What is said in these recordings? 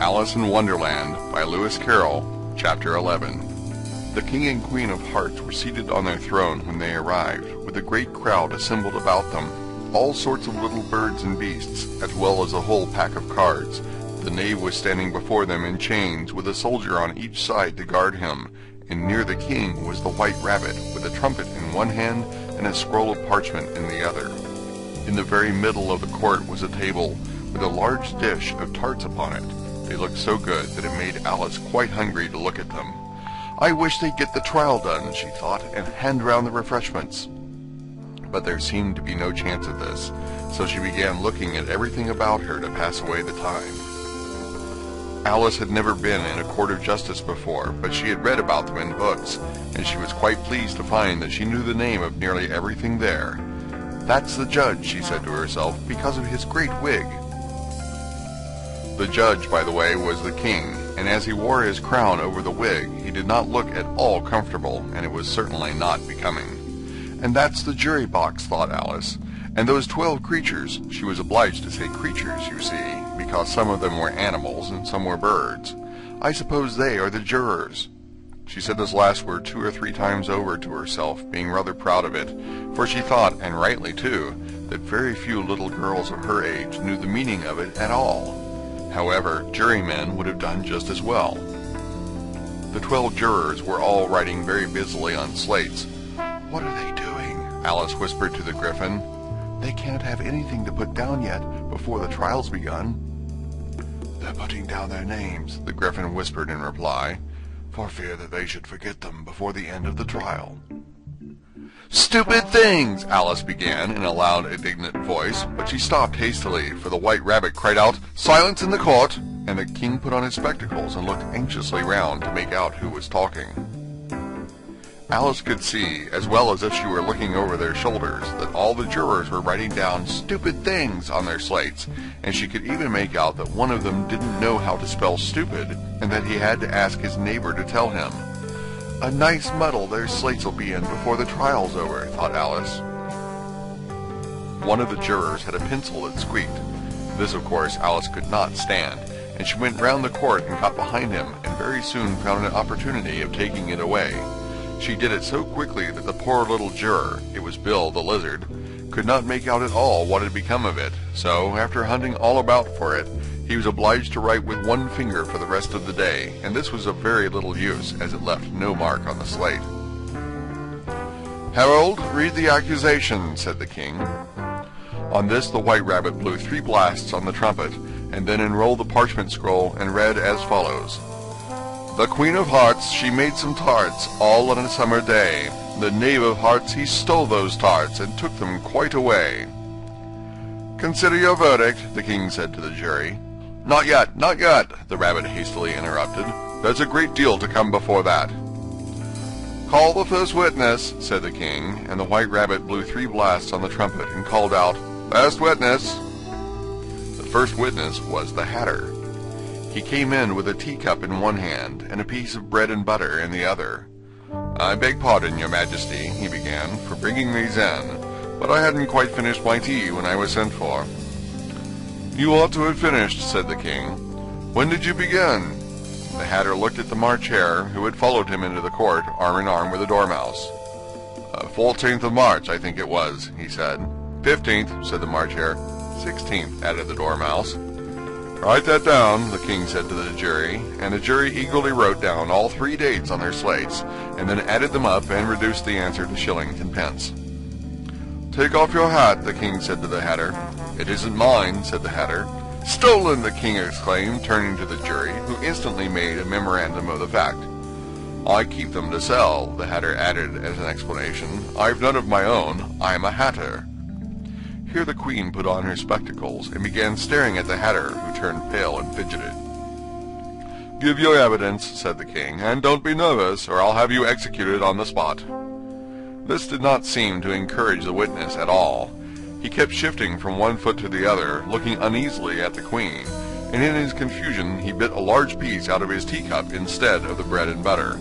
Alice in Wonderland by Lewis Carroll, Chapter 11 The King and Queen of Hearts were seated on their throne when they arrived, with a great crowd assembled about them, all sorts of little birds and beasts, as well as a whole pack of cards. The knave was standing before them in chains, with a soldier on each side to guard him, and near the king was the white rabbit, with a trumpet in one hand and a scroll of parchment in the other. In the very middle of the court was a table, with a large dish of tarts upon it. They looked so good that it made Alice quite hungry to look at them. I wish they'd get the trial done, she thought, and hand round the refreshments. But there seemed to be no chance of this, so she began looking at everything about her to pass away the time. Alice had never been in a court of justice before, but she had read about them in books, and she was quite pleased to find that she knew the name of nearly everything there. That's the judge, she said to herself, because of his great wig. The judge, by the way, was the king, and as he wore his crown over the wig, he did not look at all comfortable, and it was certainly not becoming. And that's the jury box, thought Alice. And those twelve creatures, she was obliged to say creatures, you see, because some of them were animals and some were birds. I suppose they are the jurors. She said this last word two or three times over to herself, being rather proud of it, for she thought, and rightly too, that very few little girls of her age knew the meaning of it at all. However, jurymen would have done just as well. The twelve jurors were all writing very busily on slates. What are they doing? Alice whispered to the Gryphon. They can't have anything to put down yet, before the trial's begun. They're putting down their names, the Gryphon whispered in reply, for fear that they should forget them before the end of the trial. Stupid things! Alice began in a loud, indignant voice, but she stopped hastily, for the white rabbit cried out, Silence in the court! And the king put on his spectacles and looked anxiously round to make out who was talking. Alice could see, as well as if she were looking over their shoulders, that all the jurors were writing down stupid things on their slates, and she could even make out that one of them didn't know how to spell stupid, and that he had to ask his neighbor to tell him. A nice muddle their slates will be in before the trial's over, thought Alice. One of the jurors had a pencil that squeaked. This, of course, Alice could not stand, and she went round the court and got behind him, and very soon found an opportunity of taking it away. She did it so quickly that the poor little juror, it was Bill the lizard, could not make out at all what had become of it, so, after hunting all about for it, he was obliged to write with one finger for the rest of the day, and this was of very little use, as it left no mark on the slate. Herald, read the accusation, said the king. On this the white rabbit blew three blasts on the trumpet, and then unrolled the parchment scroll and read as follows. The Queen of Hearts, she made some tarts, all on a summer day. The Knave of Hearts, he stole those tarts, and took them quite away. Consider your verdict, the king said to the jury. Not yet, not yet, the rabbit hastily interrupted. There's a great deal to come before that. Call the first witness, said the king, and the white rabbit blew three blasts on the trumpet and called out, First witness! The first witness was the Hatter. He came in with a teacup in one hand and a piece of bread and butter in the other. I beg pardon, your majesty, he began, for bringing these in, but I hadn't quite finished my tea when I was sent for. You ought to have finished, said the king. When did you begin? The Hatter looked at the March Hare, who had followed him into the court, arm in arm with the Dormouse. Fourteenth uh, of March, I think it was, he said. Fifteenth, said the March Hare. Sixteenth, added the Dormouse. Write that down, the king said to the jury, and the jury eagerly wrote down all three dates on their slates, and then added them up and reduced the answer to shillings and pence. Take off your hat, the king said to the Hatter. It isn't mine, said the Hatter. Stolen, the king exclaimed, turning to the jury, who instantly made a memorandum of the fact. I keep them to sell, the Hatter added as an explanation. I've none of my own. I'm a hatter. Here the queen put on her spectacles and began staring at the Hatter, who turned pale and fidgeted. Give your evidence, said the king, and don't be nervous, or I'll have you executed on the spot. This did not seem to encourage the witness at all. He kept shifting from one foot to the other, looking uneasily at the queen, and in his confusion he bit a large piece out of his teacup instead of the bread and butter.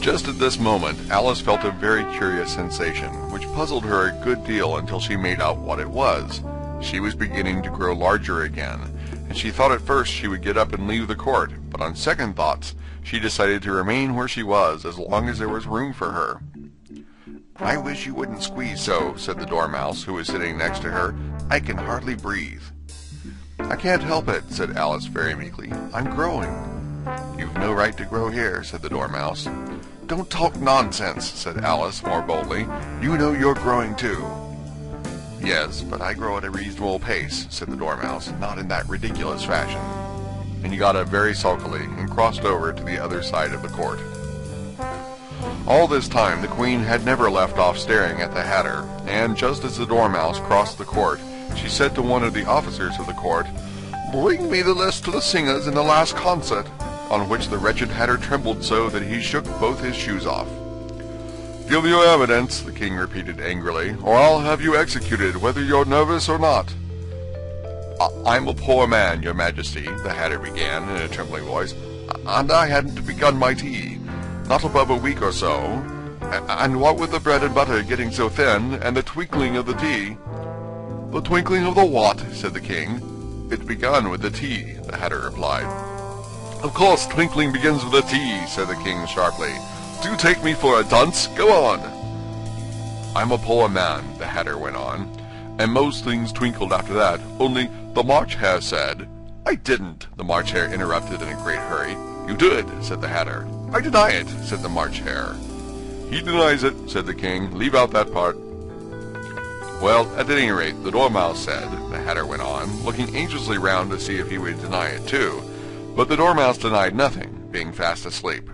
Just at this moment, Alice felt a very curious sensation, which puzzled her a good deal until she made out what it was. She was beginning to grow larger again, and she thought at first she would get up and leave the court, but on second thoughts she decided to remain where she was as long as there was room for her. I wish you wouldn't squeeze so, said the Dormouse, who was sitting next to her. I can hardly breathe. I can't help it, said Alice very meekly. I'm growing. You've no right to grow here, said the Dormouse. Don't talk nonsense, said Alice more boldly. You know you're growing too. Yes, but I grow at a reasonable pace, said the Dormouse, not in that ridiculous fashion. And he got up very sulkily and crossed over to the other side of the court. All this time the Queen had never left off staring at the Hatter, and just as the Dormouse crossed the court, she said to one of the officers of the court, Bring me the list of the singers in the last concert, on which the wretched Hatter trembled so that he shook both his shoes off. Give your evidence, the king repeated angrily, or I'll have you executed, whether you're nervous or not. I'm a poor man, your majesty, the Hatter began in a trembling voice, and I hadn't begun my tea not above a week or so. And what with the bread and butter getting so thin, and the twinkling of the tea... The twinkling of the what? said the king. It begun with the tea, the Hatter replied. Of course, twinkling begins with the tea, said the king sharply. Do take me for a dunce? Go on. I'm a poor man, the Hatter went on, and most things twinkled after that, only the March Hare said... I didn't, the March Hare interrupted in a great hurry. You did, said the Hatter. I deny it, said the March Hare. He denies it, said the king. Leave out that part. Well, at any rate, the Dormouse said, the Hatter went on, looking anxiously round to see if he would deny it too. But the Dormouse denied nothing, being fast asleep.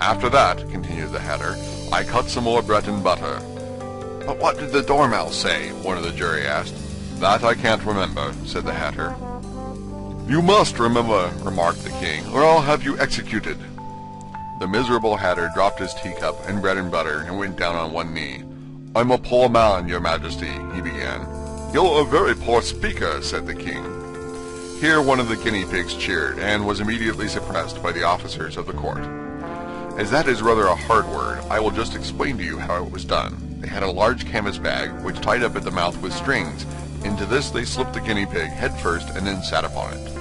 After that, continued the Hatter, I cut some more bread and butter. But what did the Dormouse say? one of the jury asked. That I can't remember, said the Hatter. You must remember, remarked the king, or I'll have you executed. The miserable Hatter dropped his teacup and bread and butter and went down on one knee. I'm a poor man, your majesty, he began. You're a very poor speaker, said the king. Here one of the guinea pigs cheered, and was immediately suppressed by the officers of the court. As that is rather a hard word, I will just explain to you how it was done. They had a large canvas bag, which tied up at the mouth with strings. Into this they slipped the guinea pig head first and then sat upon it.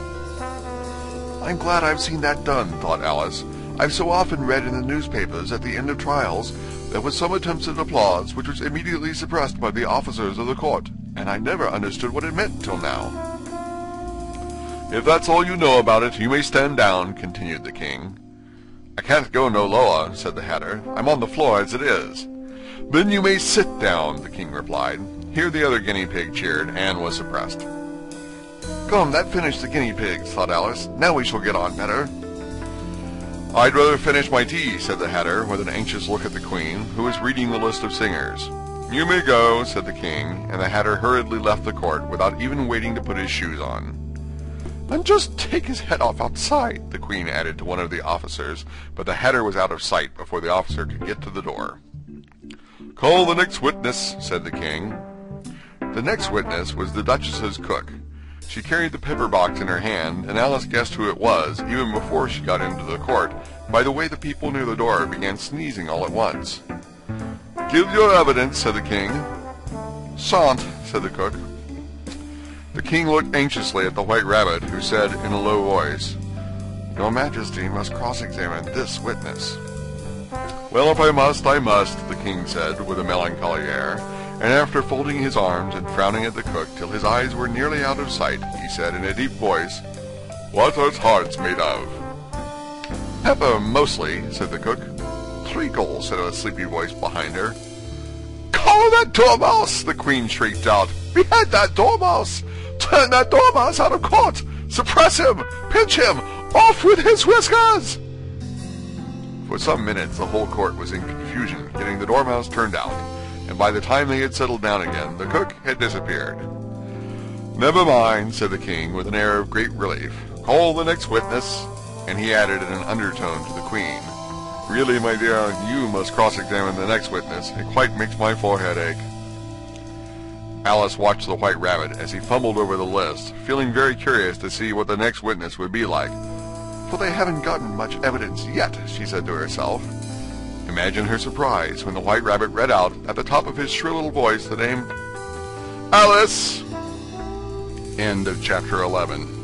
I'm glad I've seen that done, thought Alice. I've so often read in the newspapers at the end of trials there was some attempts at applause which was immediately suppressed by the officers of the court, and I never understood what it meant till now. If that's all you know about it, you may stand down, continued the king. I can't go no lower, said the Hatter. I'm on the floor as it is. Then you may sit down, the king replied. Here the other guinea pig cheered, and was suppressed. Come, that finished the guinea pigs, thought Alice. Now we shall get on better. I'd rather finish my tea, said the Hatter, with an anxious look at the Queen, who was reading the list of singers. You may go, said the King, and the Hatter hurriedly left the court without even waiting to put his shoes on. And just take his head off outside, the Queen added to one of the officers, but the Hatter was out of sight before the officer could get to the door. Call the next witness, said the King. The next witness was the Duchess's cook, she carried the pepper box in her hand, and Alice guessed who it was, even before she got into the court, by the way the people near the door began sneezing all at once. Give your evidence, said the king. Sant, said the cook. The king looked anxiously at the white rabbit, who said in a low voice, Your Majesty must cross-examine this witness. Well, if I must, I must, the king said, with a melancholy air, and after folding his arms and frowning at the cook till his eyes were nearly out of sight, he said in a deep voice, What are hearts made of? Pepper, mostly, said the cook. Treacle, said a sleepy voice behind her. Call that dormouse, the queen shrieked out. Behead that dormouse! Turn that dormouse out of court! Suppress him! Pinch him! Off with his whiskers! For some minutes the whole court was in confusion, getting the dormouse turned out by the time they had settled down again, the cook had disappeared. Never mind, said the king, with an air of great relief. Call the next witness. And he added in an undertone to the queen, Really, my dear, you must cross-examine the next witness. It quite makes my forehead ache. Alice watched the white rabbit as he fumbled over the list, feeling very curious to see what the next witness would be like. For they haven't gotten much evidence yet, she said to herself. Imagine her surprise when the White Rabbit read out at the top of his shrill little voice the name Alice! End of chapter 11.